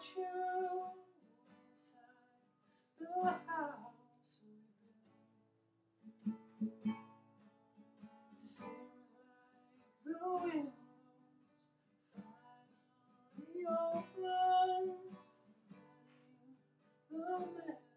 without you inside the house seems like the finally the man.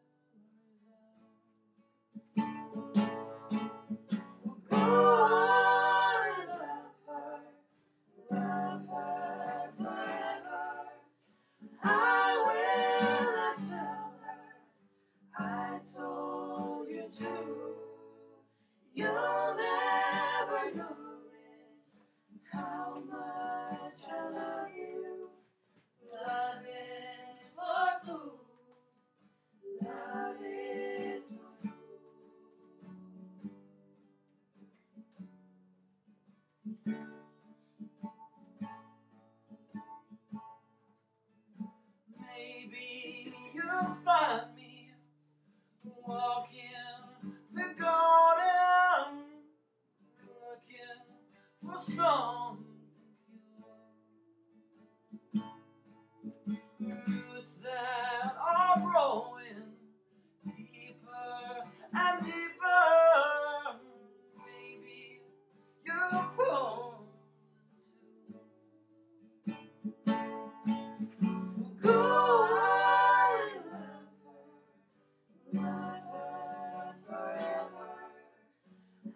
Maybe you'll find me walking the garden, looking for something pure. Roots that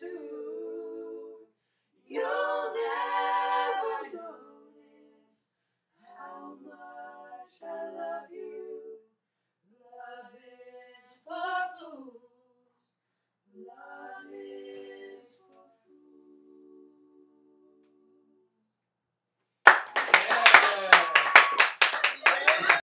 To.